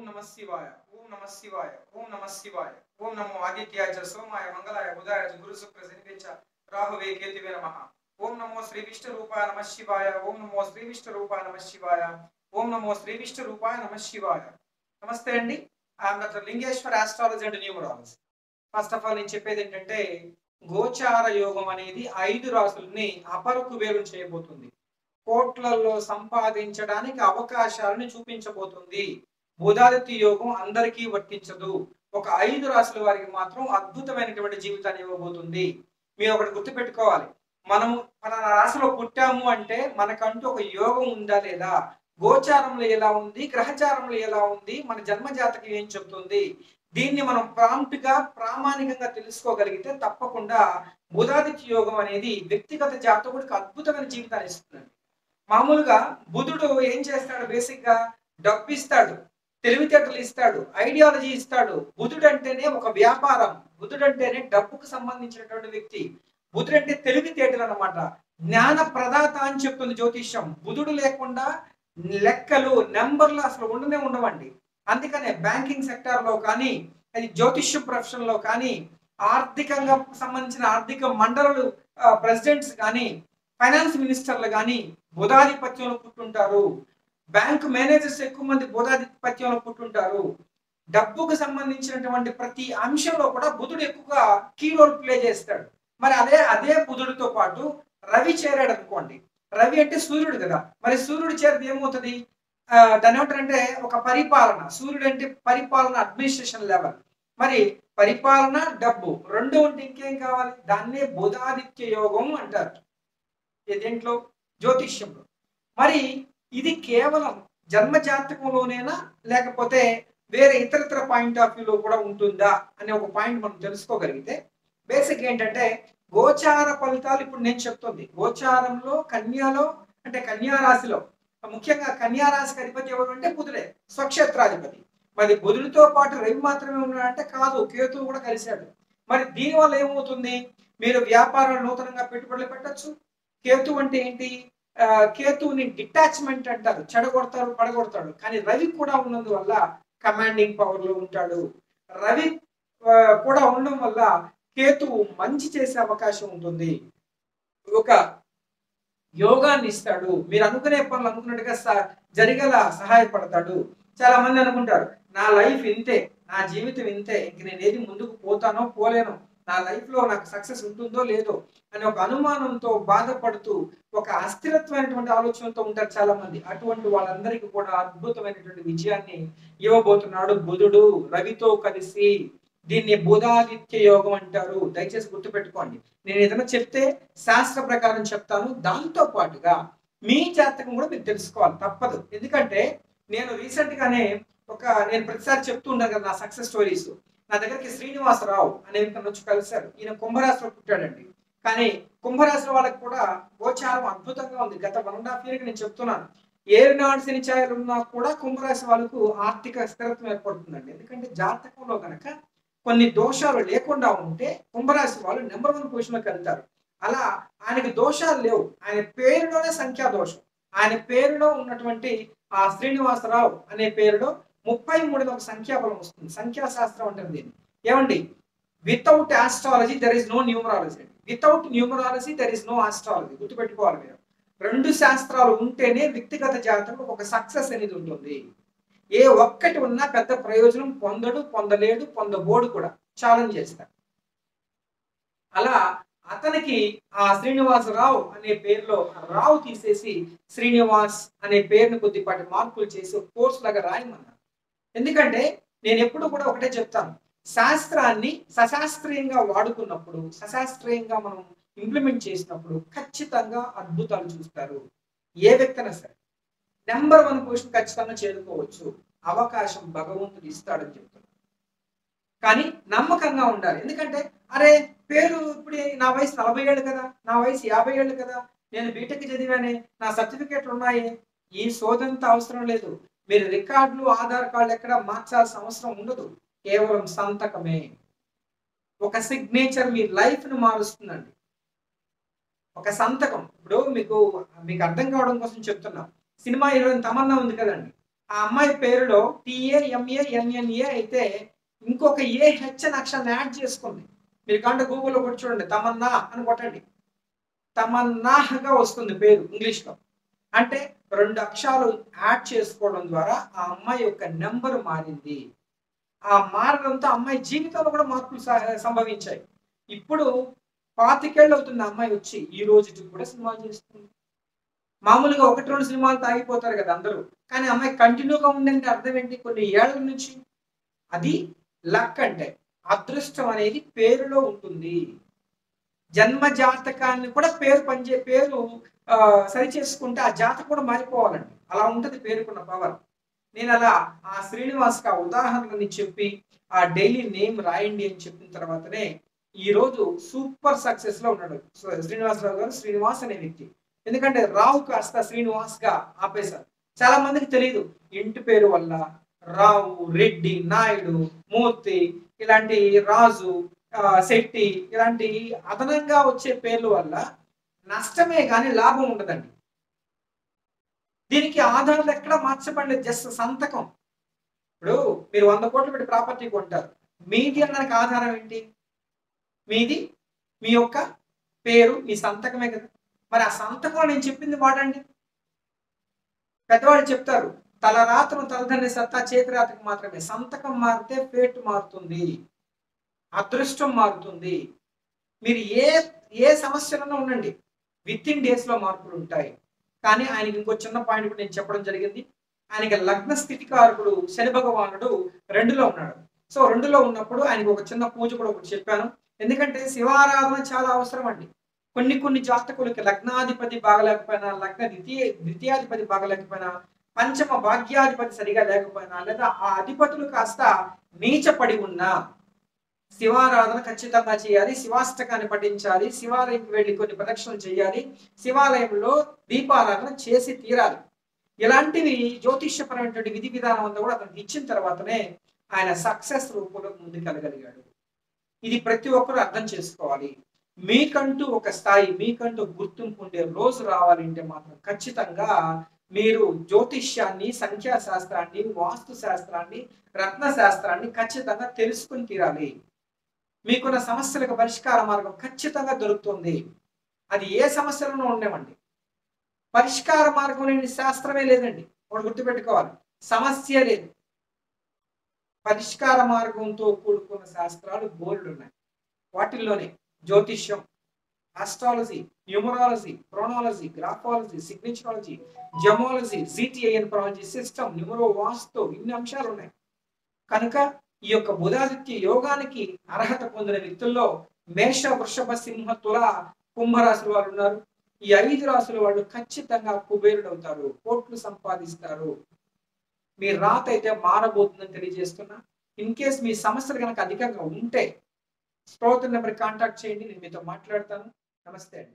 ఓం నమ శివాయ ఓం నమ శివాయ ఓం నమ శివాయ ఓం నమో ఆదిత్యాయ సోమాయ మంగళాయ బుధాయ గురు శుక్ర శనివే రాహువే కేతువే నమ. ఓం నమో శ్రీ విష్ణు రూపాయ నమ శివాయ ఓం నమో శ్రీ విష్ణు రూపాయ నమ శివాయ ఓం నమో శ్రీ విష్ణు రూపాయ నమ శివాయ. నమస్తే అండి I'm doctor Lingeshwar astrology and numerology first of all నేను చెప్పేది ఏంటంటే గోచార యోగం అనేది ఐదు రాసుల్ని అపర కుబేరం చేయబోతుంది. కోట్లలో సంపాదించడానికి అవకాశాలను చూపించబోతుంది. బుధాదిత్య యోగం అందరికీ వర్తించదు. ఒక ఐదు రాశుల వారికి మాత్రం అద్భుతమైనటువంటి జీవితాన్ని ఇవ్వబోతుంది. మీరు ఒకటి గుర్తుపెట్టుకోవాలి. మనము మన రాశిలో పుట్టాము అంటే మనకంటూ ఒక యోగం ఉందా లేదా? గోచారంలో ఎలా ఉంది? గ్రహచారంలో ఎలా ఉంది? మన జన్మ జాతకం ఏం చెబుతుంది? దీన్ని మనం ప్రాంప్ట్గా ప్రామాణికంగా తెలుసుకోగలిగితే తప్పకుండా బుధాదిత్య యోగం అనేది వ్యక్తిగత జాతకుడికి అద్భుతమైన జీవితాన్ని ఇస్తుంది. మామూలుగా బుధుడు ఏం చేస్తాడు? బేసిక్గా డబ్బు ఇస్తాడు. తెలివితేటలు ఇస్తాడు ఐడియాలజీ ఇస్తాడు. బుధుడు అంటేనే ఒక వ్యాపారం బుధుడు అంటేనే డబ్బుకు సంబంధించినటువంటి వ్యక్తి. బుధుడు అంటే తెలివితేటలు అన్నమాట జ్ఞాన ప్రదాత అని చెప్తుంది జ్యోతిష్యం. బుధుడు లేకుండా లెక్కలు నెంబర్లు అసలు ఉండనే ఉండవండి. అందుకనే బ్యాంకింగ్ సెక్టార్లో కానీ అది జ్యోతిష్య ప్రొఫెషన్లో కానీ ఆర్థికంగా సంబంధించిన ఆర్థిక మండలు ప్రెసిడెంట్స్ కానీ ఫైనాన్స్ మినిస్టర్లు కానీ బుధాధిపత్యంలో పుట్టుంటారు. బ్యాంక్ మేనేజర్స్ ఎక్కువ మంది బోధాధిపత్యంలో పుట్టుంటారు. డబ్బుకు సంబంధించినటువంటి ప్రతి అంశంలో కూడా బుధుడు ఎక్కువగా కీ రోల్ ప్లే చేస్తాడు. మరి అదే అదే బుధుడితో పాటు రవి చేరాడు అనుకోండి. రవి అంటే సూర్యుడు కదా. మరి సూర్యుడు చేరితే ఏమవుతుంది? దాని ఏమంటారంటే ఒక పరిపాలన. సూర్యుడు అంటే పరిపాలన అడ్మినిస్ట్రేషన్ లెవెల్ మరి పరిపాలన డబ్బు. రెండు ఉంటే ఇంకేం కావాలి? దాన్నే బుధాదిత్య యోగం అంటారు. దేంట్లో? జ్యోతిష్యంలో. మరి ఇది కేవలం జన్మ జాతకంలోనేనా లేకపోతే వేరే ఇతరత్ర పాయింట్ ఆఫ్ వ్యూలో కూడా ఉంటుందా అనే ఒక పాయింట్ మనం తెలుసుకోగలిగితే బేసిక్ ఏంటంటే గోచార ఫలితాలు ఇప్పుడు నేను చెప్తుంది. గోచారంలో కన్యాలో అంటే కన్యారాశిలో ముఖ్యంగా కన్యారాశికి అధిపతి ఎవరు అంటే బుధుడే స్వక్షేత్రాధిపతి. మరి బుధుడితో పాటు రవి మాత్రమే ఉన్నాడంటే కాదు కేతువు కూడా కలిశాడు. మరి దీనివల్ల ఏమవుతుంది? మీరు వ్యాపారాలు నూతనంగా పెట్టుబడులు పెట్టొచ్చు. కేతు అంటే ఏంటి? కేతువుని డిటాచ్మెంట్ అంటారు. చెడగొడతారు పడగొడతాడు. కానీ రవి కూడా ఉన్నందువల్ల కమాండింగ్ పవర్లో ఉంటాడు. రవి కూడా ఉండడం వల్ల కేతువు మంచి చేసే అవకాశం ఉంటుంది. ఒక యోగాన్ని ఇస్తాడు. మీరు అనుకునే పనులు అనుకున్నట్టుగా స- జరిగేలా సహాయపడతాడు. చాలా మంది అనుకుంటారు నా లైఫ్ ఇంతే నా జీవితం ఇంతే ఇంక నేను ఏది ముందుకు పోతానో పోలేను. నా లైఫ్లో నాకు సక్సెస్ ఉంటుందో లేదో అని ఒక అనుమానంతో బాధపడుతూ ఒక అస్థిరత్వమైనటువంటి ఆలోచనతో ఉంటారు చాలా మంది అటువంటి వాళ్ళందరికీ కూడా అద్భుతమైనటువంటి విజయాన్ని ఇవ్వబోతున్నాడు బుధుడు. రవితో కలిసి దీన్ని బుధాదిత్య యోగం అంటారు. దయచేసి గుర్తుపెట్టుకోండి. నేను ఏదైనా చెప్తే శాస్త్ర ప్రకారం చెప్తాను. దాంతో పాటుగా మీ జాతకం కూడా మీరు తెలుసుకోవాలి. తప్పదు. ఎందుకంటే నేను రీసెంట్ గానే ఒక నేను ప్రతిసారి చెప్తూ ఉంటాను కదా నా సక్సెస్ స్టోరీస్ నా దగ్గరికి శ్రీనివాసరావు అనే వచ్చి కలిశారు. ఈయన కుంభరాశిలో పుట్టాడండి. కానీ కుంభరాశి వాళ్ళకి కూడా గోచారం అద్భుతంగా ఉంది. గత వన్ అండ్ హాఫ్ ఇయర్ నేను చెప్తున్నాను. ఏరునాడు శని ఛాయలు ఉన్నా కూడా కుంభరాశి వాళ్ళకు ఆర్థిక స్థిరత్వం ఏర్పడుతుందండి. ఎందుకంటే జాతకంలో కనుక కొన్ని దోషాలు లేకుండా ఉంటే కుంభరాశి వాళ్ళు నెంబర్ వన్ పొజిషన్లోకి వెళ్తారు. అలా ఆయనకి దోషాలు లేవు. ఆయన పేరులోనే సంఖ్యా దోషం ఆయన పేరులో ఉన్నటువంటి ఆ శ్రీనివాసరావు అనే పేరులో ముప్పై మూడులో ఒక సంఖ్యాబలం వస్తుంది. సంఖ్యాశాస్త్రం అంటారు దీన్ని. ఏమండి? Without astrology there is no numerology without numerology there is no astrology గుర్తుపెట్టుకోవాలి మీరు. రెండు శాస్త్రాలు ఉంటేనే వ్యక్తిగత జాతకం ఒక సక్సెస్ అనేది ఉంటుంది. ఏ ఒక్కటి ఉన్నా పెద్ద ప్రయోజనం పొందడు పొందలేడు పొందబోడు కూడా ఛాలెంజ్ చేస్తారు. అలా అతనికి ఆ శ్రీనివాసరావు అనే పేరులో రావు తీసేసి శ్రీనివాస్ అనే పేరుని కొద్దిపాటి మార్పులు చేసి ఒక కోర్స్ లాగా రాయమన్నారు. ఎందుకంటే నేను ఎప్పుడు కూడా ఒకటే చెప్తాను. శాస్త్రాన్ని సశాస్త్రీయంగా వాడుకున్నప్పుడు సశాస్త్రీయంగా మనం ఇంప్లిమెంట్ చేసినప్పుడు ఖచ్చితంగా అద్భుతాలు చూస్తారు. ఏ వ్యక్తైనా సరే. నెంబర్ వన్ పొజిషన్ ఖచ్చితంగా చేరుకోవచ్చు. అవకాశం భగవంతుడు ఇస్తాడని చెప్తున్నాను కానీ నమ్మకంగా ఉండాలి. ఎందుకంటే అరే పేరు ఇప్పుడు నా వయసు నలభై ఏళ్ళు కదా నా వయసు యాభై ఏళ్ళు కదా నేను బీటెక్ చదివానే నా సర్టిఫికేట్లు ఉన్నాయి. ఈ సోదంతా అవసరం లేదు. మీరు రికార్డులు ఆధార్ కార్డులు ఎక్కడ మార్చాల్సిన అవసరం ఉండదు. కేవలం సంతకమే. ఒక సిగ్నేచర్ మీ లైఫ్ను మారుస్తుందండి. ఒక సంతకం. ఇప్పుడు మీకు మీకు అర్థం కావడం కోసం చెప్తున్నా. సినిమా హీరోయిన్ తమన్నా ఉంది కదండి. ఆ అమ్మాయి పేరులో టిఏ ఎంఏ ఎన్ఎన్ఏ అయితే ఇంకొక ఏ హెచ్ అనే అక్షరాన్ని యాడ్ చేసుకుంది. మీరు కంటే గూగుల్లో కూడా చూడండి. తమన్నా అని కొట్టండి. తమన్నాగా వస్తుంది పేరు ఇంగ్లీష్లో. అంటే రెండు అక్షరాలు యాడ్ చేసుకోవడం ద్వారా ఆ అమ్మాయి యొక్క నెంబర్ మారింది. ఆ మారడంతో అమ్మాయి జీవితంలో కూడా మార్పులు సంభవించాయి. ఇప్పుడు పాతికేళ్ళు అవుతుంది అమ్మాయి వచ్చి ఈ రోజుకి కూడా సినిమాలు చేస్తుంది. మామూలుగా ఒకటి రెండు సినిమాలు తాగిపోతారు కదా అందరూ. కానీ అమ్మాయి కంటిన్యూగా ఉందంటే అర్థం ఏంటి? కొన్ని ఏళ్ళ నుంచి అది లక్ అంటే అదృష్టం అనేది పేరులో ఉంటుంది. జన్మ జాతకాన్ని కూడా పేరు పనిచే పేరు సరి చేసుకుంటే ఆ జాతకం కూడా మారిపోవాలండి. అలా ఉంటుంది పేరుకున్న పవర్. నేను అలా ఆ శ్రీనివాస్కి ఆ ఉదాహరణని చెప్పి ఆ డైలీ నేమ్ రాయండి అని చెప్పిన తర్వాతనే ఈ రోజు సూపర్ సక్సెస్లో ఉన్నాడు. సో శ్రీనివాసరావు గారు శ్రీనివాస్ అనే వ్యక్తి. ఎందుకంటే రావు కాస్త శ్రీనివాస్గా ఆపేశారు. చాలా మందికి తెలియదు ఇంటి పేరు వల్ల రావు రెడ్డి నాయుడు మూర్తి ఇలాంటి రాజు ఆ, శెట్టి ఇలాంటి అదనంగా వచ్చే పేర్ల వల్ల నష్టమే కానీ లాభం ఉండదండి. దీనికి ఆధారాలు ఎక్కడ మార్చబడలేదు జస్ట్ సంతకం. ఇప్పుడు మీరు వంద కోట్లు పెట్టి ప్రాపర్టీ కొంటారు. మీది అనడానికి ఆధారం ఏంటి? మీది మీ యొక్క పేరు మీ సంతకమే కదా. మరి ఆ సంతకం నేను చెప్పింది వాడండి. పెద్దవాళ్ళు చెప్తారు తల రాత్రం తలదన్నే సత్తా రాత్రికి మాత్రమే. సంతకం మారితే పేటు మారుతుంది. అదృష్టం మారుతుంది. మీరు ఏ ఏ సమస్యలను ఉండండి. విత్ ఇన్ డేస్లో మార్పులు ఉంటాయి. కానీ ఆయనకి ఇంకో చిన్న పాయింట్ కూడా నేను చెప్పడం జరిగింది. ఆయనకి లగ్న స్థితికారకుడు శని భగవానుడు రెండులో ఉన్నాడు. సో రెండులో ఉన్నప్పుడు ఆయనకు ఒక చిన్న పూజ కూడా ఒకటి చెప్పాను. ఎందుకంటే శివారాధన చాలా అవసరం అండి. కొన్ని కొన్ని జాతకులకి లగ్నాధిపతి బాగలేకపోయినా లగ్న ద్వితీయ ద్వితీయాధిపతి బాగలేకపోయినా పంచమ భాగ్యాధిపతి సరిగా లేకపోయినా లేదా ఆ అధిపతులు కాస్త నీచపడి ఉన్నా శివారాధన ఖచ్చితంగా చేయాలి శివాష్టకాన్ని పఠించాలి శివాలయంకి వెళ్ళి కొన్ని ప్రదక్షిణలు చేయాలి శివాలయంలో దీపారాధన చేసి తీరాలి. ఇలాంటివి జ్యోతిష్యపరమైనటువంటి విధి విధానం అంతా కూడా అతనికి ఇచ్చిన తర్వాతనే ఆయన సక్సెస్ రూపంలో ముందుకెళ్ళగలిగాడు. ఇది ప్రతి ఒక్కరూ అర్థం చేసుకోవాలి. మీకంటూ ఒక స్థాయి మీకంటూ గుర్తింపు ఉండే రోజు రావాలంటే మాత్రం ఖచ్చితంగా మీరు జ్యోతిష్యాన్ని సంఖ్యా శాస్త్రాన్ని వాస్తు శాస్త్రాన్ని రత్న శాస్త్రాన్ని ఖచ్చితంగా తెలుసుకుని తీరాలి. మీకున్న సమస్యలకు పరిష్కార మార్గం ఖచ్చితంగా దొరుకుతుంది. అది ఏ సమస్యలను ఉండేవండి పరిష్కార మార్గం లేని శాస్త్రమే లేదండి. ఒకటి గుర్తుపెట్టుకోవాలి. సమస్య లేదు. పరిష్కార మార్గంతో కూడుకున్న శాస్త్రాలు బోల్డ్ ఉన్నాయి. వాటిల్లోనే జ్యోతిష్యం astrology numerology phrenology graphology signaturology gemmology సిటిఐఎన్ ప్రాలజీ సిస్టమ్ న్యూమరో వాస్తు ఇన్ని అంశాలు ఉన్నాయి కనుక ఈ యొక్క బుధాదిత్య యోగానికి అర్హత పొందిన వ్యక్తుల్లో మేష వృషభ సింహ తుల కుంభరాశుల వారు ఉన్నారు. ఈ ఐదు రాశుల వాళ్ళు ఖచ్చితంగా కుబేరుడు అవుతారు కోట్లు సంపాదిస్తారు. మీ రాత అయితే మారబోతుందని తెలియజేస్తున్నా. ఇన్ కేస్ మీ సమస్యలు కనుక అధికంగా ఉంటే స్తోత్ర నెంబర్ కాంటాక్ట్ చేయండి నేను మీతో మాట్లాడతాను. నమస్తే అండి.